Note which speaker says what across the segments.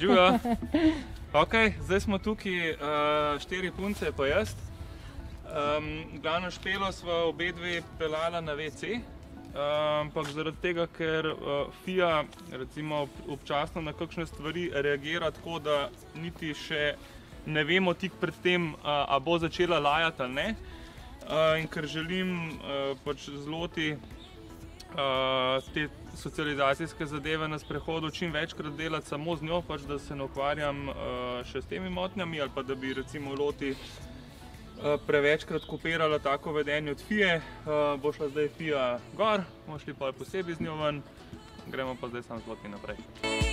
Speaker 1: Živijo. Okay, zdaj smo tukaj, uh, štiri punce, pa jaz. Um, glavno špelo smo obe dve pelala na WC. Ampak um, zaradi tega, ker uh, FIA recimo, občasno na kakšne stvari reagira tako, da niti še ne vemo tik pred tem, uh, ali bo začela lajati ali ne. Uh, in ker želim uh, pač zloti te socializacijske zadeve na sprehodu čim večkrat delati samo z njo, pač da se ne ukvarjam uh, še s temi motnjami ali pa da bi recimo loti uh, prevečkrat kopirala tako vedenje od FIE, bo šla zdaj FIA gor, bomo šli pa posebej z njo ven, gremo pa zdaj sam zloti naprej.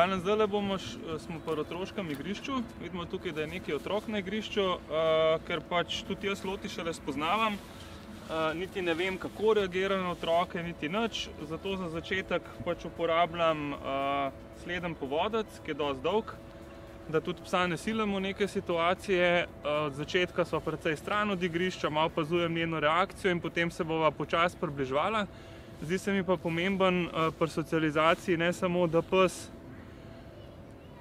Speaker 1: Glavno, zdaj bomo š, smo pa v otroškem igrišču. Vidimo tukaj, da je nekaj otrok na igrišču, uh, ker pač tudi jaz loti še le spoznavam. Uh, niti ne vem, kako reagirajo na otroke, niti nič. Zato za začetek pač uporabljam uh, sleden povodec, ki je dosti dolg, da tudi psa ne silimo v neke situacije. Uh, od začetka so precej stran od igrišča, malo opazujem njeno reakcijo in potem se bova počasi približvala. Zdi se mi pa pomemben uh, pri socializaciji ne samo, da pes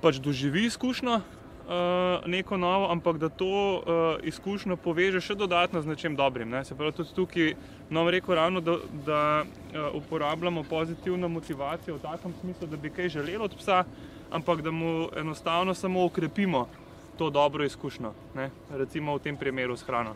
Speaker 1: pač doživi izkušnjo, uh, neko novo, ampak da to uh, izkušnjo poveže še dodatno z nečim dobrim. Ne? Se pravi, tudi tukaj nam reko ravno, da, da uh, uporabljamo pozitivno motivacijo v takem smislu, da bi kaj želeli od psa, ampak da mu enostavno samo ukrepimo to dobro izkušnjo, ne? recimo v tem primeru s hrano.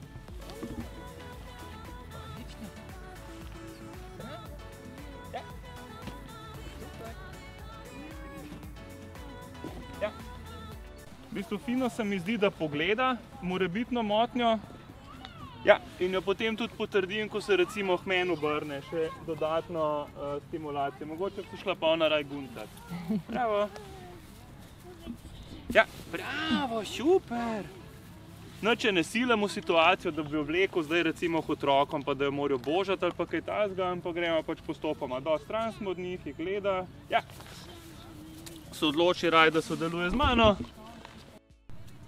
Speaker 1: V bistvu fino se mi zdi, da pogleda morebitno motnjo ja, in jo potem tudi potrdim, ko se recimo k meni obrne, še dodatno uh, stimulacijo. Mogoče bi šla pa ona raj guntati. Bravo. Ja, bravo, super. No, če ne silamo situacijo, da bi jo vlekel zdaj recimo k otrokom, pa da jo morajo božati ali pa kaj tazga, ampak gremo pač postopoma. Do stran smo od njih, jih gleda. Ja. Se odloči raj, da sodeluje z mano.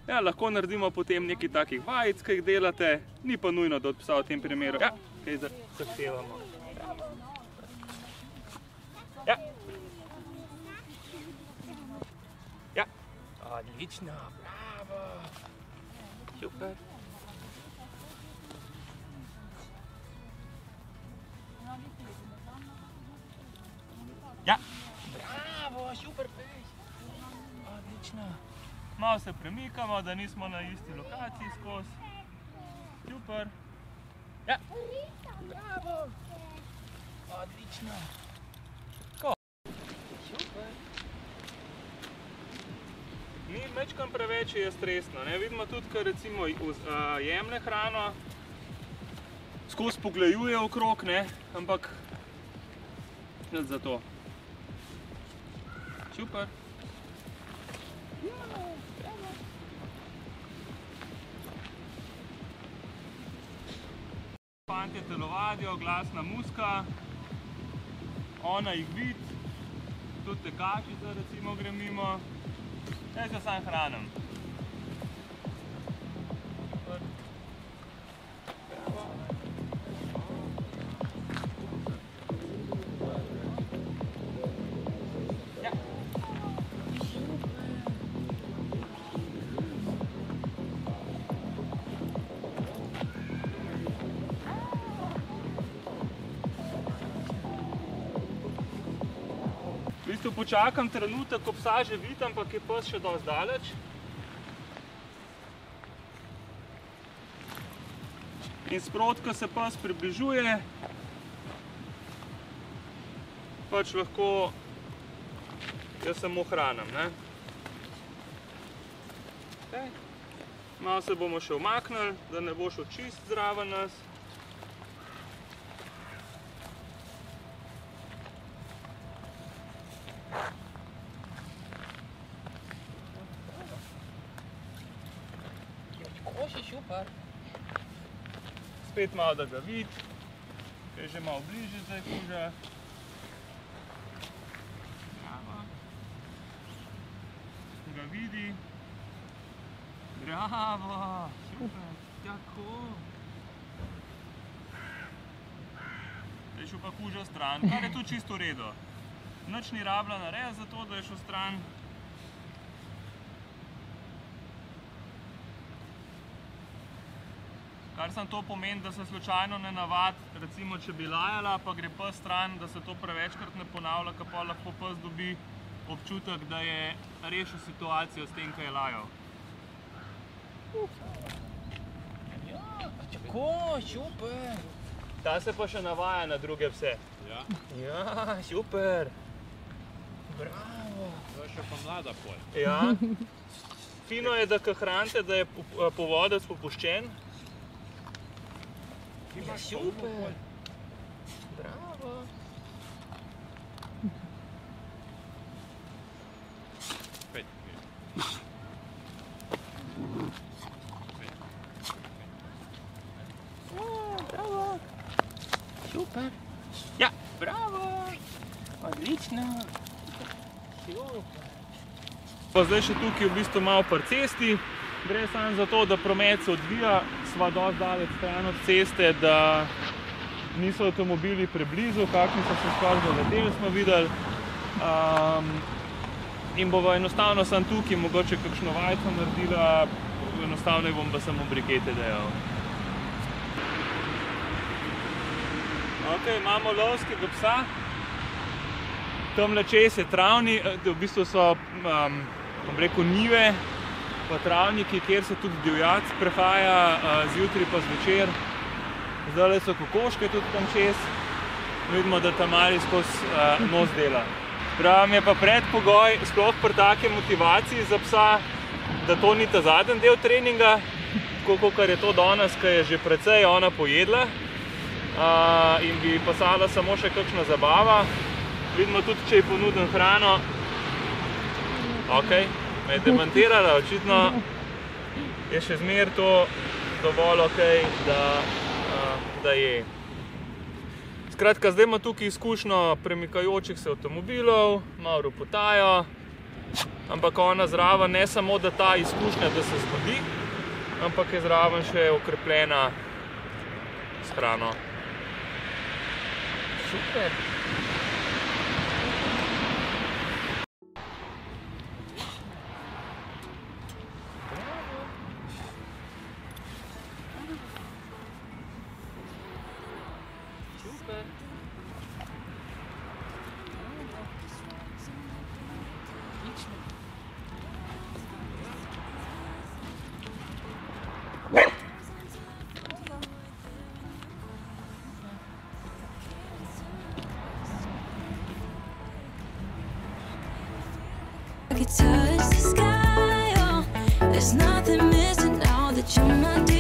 Speaker 1: Ja, lahko naredimo potem nekaj takih vajic, ki jih delate, ni pa nujno, da od psa v tem primeru. Ja, kaj zahtevamo. Ja. Ja. Odlično, bravo. Super. Ja. Bravo, super pes. Odlično. Malo se premikamo, da nismo na isti lokaciji skozi. Super. Ja. Bravo. Odlično. Tako. Super. Ni mečkam preveč je stresno. Ne? Vidimo tudi, ker recimo jemne hrano, skozi pogleduje okrog, ne? ampak nič za to. Super. Fantje telovadijo, glasna muska, ona jih vid, tudi tekačica recimo gre mimo, jaz jo sam hranim. Bistvu počakam trenutek, ko psa že vidim, ampak je pes še dosti daleč. In sprot, ko se pes približuje, pač lahko jaz samo hranim. Ne? Okay. Malo se bomo še umaknili, da ne bo šel čist zraven nas.
Speaker 2: Koš je super.
Speaker 1: Spet malo, da ga vidi, je že malo bliže zdaj kuža. Bravo. Ga vidi. Bravo, super, tako. Zdaj šel pa kuža stran, kar je tu čisto v redu. Nič ni rabila narediti za to, da je šel stran. Kar sem to pomeni, da se slučajno ne navad, recimo če bi lajala, pa gre pes stran, da se to prevečkrat ne ponavlja, ker pa lahko pes dobi občutek, da je rešil situacijo s tem, ko je lajal.
Speaker 2: Ja, tako, super.
Speaker 1: Ta se pa še navaja na druge pse.
Speaker 3: Ja,
Speaker 1: Ja, super.
Speaker 2: Bravo.
Speaker 3: to je še pa mlada pol.
Speaker 1: Ja. Fino je, da ko hranite, da je po- povodec popuščen.
Speaker 2: Ja, super.
Speaker 1: Bravo.
Speaker 2: Super. Ja, bravo. Odlično. Super.
Speaker 1: Pa zdaj še tukaj v bistvu malo po cesti. Gre samo za to, da promet se odvija, sva dosti daleč stran od ceste, da niso avtomobili preblizu, kakšni so se skoraj zaleteli, smo videli. Um, in bova enostavno sam tukaj, mogoče kakšno vajco naredila, enostavno ji bom pa samo brikete dejal. Ok, imamo lovskega psa. Tamle čez je travni, eh, v bistvu so um, bom rekel, njive, pa travniki, kjer se tudi divjad prehaja, zjutraj pa zvečer. Zdaj so kokoške tudi tam čez, vidimo, da tam mali skozi nos dela. Pravim je pa predpogoj, sploh pri take motivaciji za psa, da to ni ta zadnji del treninga, tako kot je to danes, ki je že precej ona pojedla in bi pasala samo še kakšna zabava. Vidimo tudi, če ji ponudim hrano, Ok, me je demantirala, očitno je še zmer to dovolj ok, da, da je. Skratka, zdaj ima tukaj izkušnjo premikajočih se avtomobilov, malo ropotajo, ampak ona zraven ne samo, da ta izkušnja, da se zgodi, ampak je zraven še okrepljena s hrano.
Speaker 2: Super.
Speaker 4: could touch the sky. Oh, there's nothing missing now that you're my.